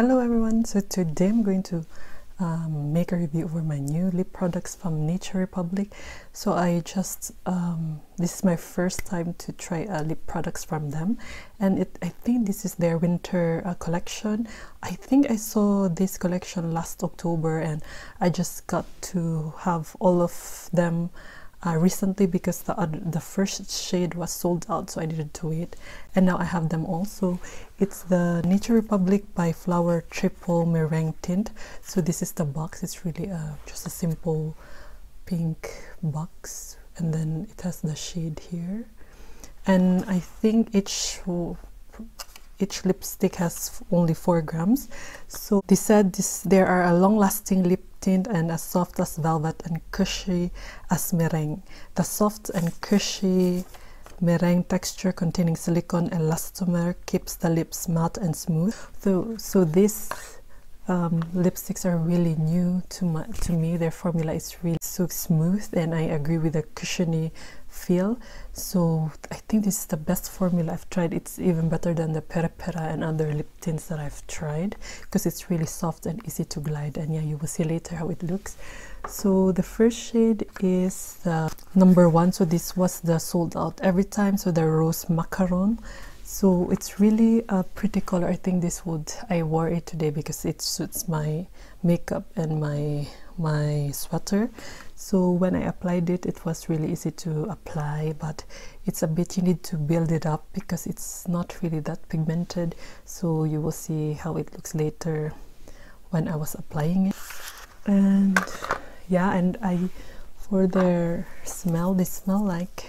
Hello everyone, so today I'm going to um, make a review over my new lip products from Nature Republic. So I just, um, this is my first time to try uh, lip products from them and it, I think this is their winter uh, collection. I think I saw this collection last October and I just got to have all of them uh, recently because the the first shade was sold out so I needed to wait and now I have them also. It's the Nature Republic by Flower Triple Meringue Tint. So this is the box. It's really uh, just a simple pink box. And then it has the shade here. And I think each each lipstick has only 4 grams. So they said this there are a long-lasting lip tint and as soft as velvet and cushy as meringue. The soft and cushy meringue texture containing silicone and elastomer keeps the lips matte and smooth. So so this um, lipsticks are really new to my, to me. Their formula is really so smooth and I agree with the cushiony feel. So I think this is the best formula I've tried. It's even better than Peripera and other lip tints that I've tried because it's really soft and easy to glide and yeah you will see later how it looks. So the first shade is the number one. So this was the sold out every time. So the rose macaron so it's really a pretty color. I think this would i wore it today because it suits my makeup and my my sweater. So when I applied it it was really easy to apply but it's a bit you need to build it up because it's not really that pigmented. So you will see how it looks later when I was applying it. And yeah and I for their smell they smell like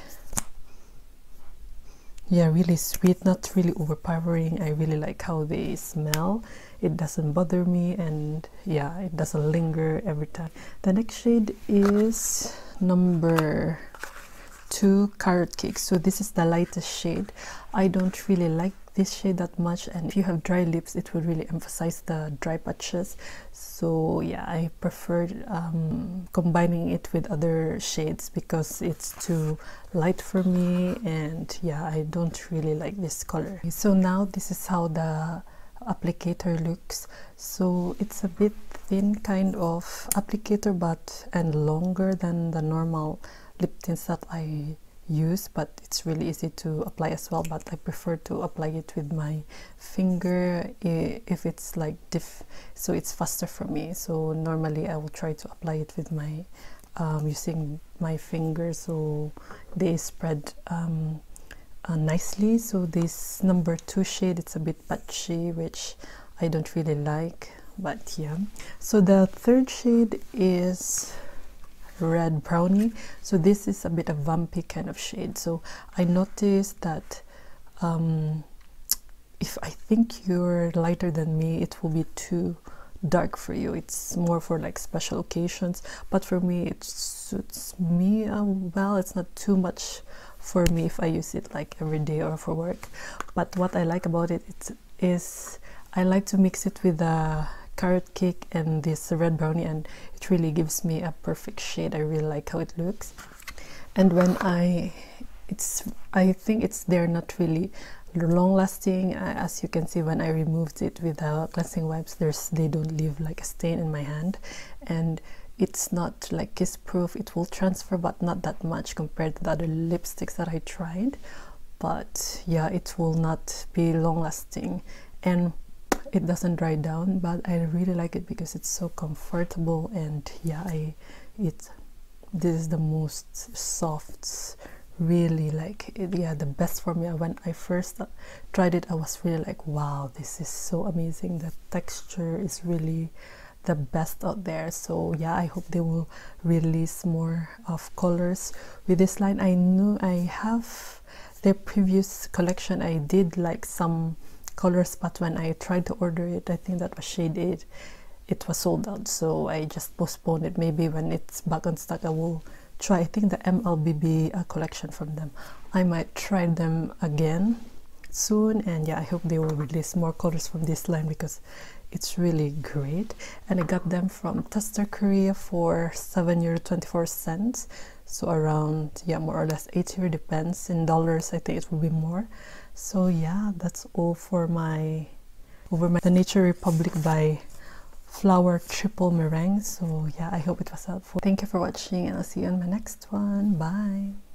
yeah really sweet not really overpowering. I really like how they smell. It doesn't bother me and yeah it doesn't linger every time. The next shade is number two carrot cake. So this is the lightest shade. I don't really like this shade that much and if you have dry lips it will really emphasize the dry patches. So yeah i preferred um, combining it with other shades because it's too light for me and yeah i don't really like this color. So now this is how the applicator looks. So it's a bit thin kind of applicator but and longer than the normal lip tints that I use but it's really easy to apply as well but I prefer to apply it with my finger if it's like diff so it's faster for me. So normally I will try to apply it with my um, using my finger so they spread um, uh, nicely. So this number two shade it's a bit patchy which I don't really like but yeah. So the third shade is red brownie. So this is a bit of vampy kind of shade. So I noticed that um, if I think you're lighter than me it will be too dark for you. It's more for like special occasions. But for me it suits me uh, well. It's not too much for me if I use it like every day or for work. But what I like about it is I like to mix it with the carrot cake and this red brownie and it really gives me a perfect shade. I really like how it looks. And when I it's I think it's they're not really long lasting uh, as you can see when I removed it with the cleansing wipes there's they don't leave like a stain in my hand. And it's not like kiss proof it will transfer but not that much compared to the other lipsticks that I tried. But yeah it will not be long lasting and it doesn't dry down but I really like it because it's so comfortable and yeah I it this is the most soft really like it, yeah the best for me. When I first tried it I was really like wow this is so amazing. The texture is really the best out there. So yeah i hope they will release more of colors with this line. I knew i have their previous collection. I did like some colors but when i tried to order it. I think that was shade 8 it was sold out so i just postponed it. Maybe when it's back on stock i will try. I think the mlbb uh, collection from them. I might try them again soon and yeah i hope they will release more colors from this line because it's really great and i got them from tester korea for 7 euro 24 cents so around yeah more or less 8 euro depends in dollars i think it will be more so yeah that's all for my over my the Nature Republic by Flower Triple Meringue. So yeah, I hope it was helpful. Thank you for watching and I'll see you in my next one. Bye.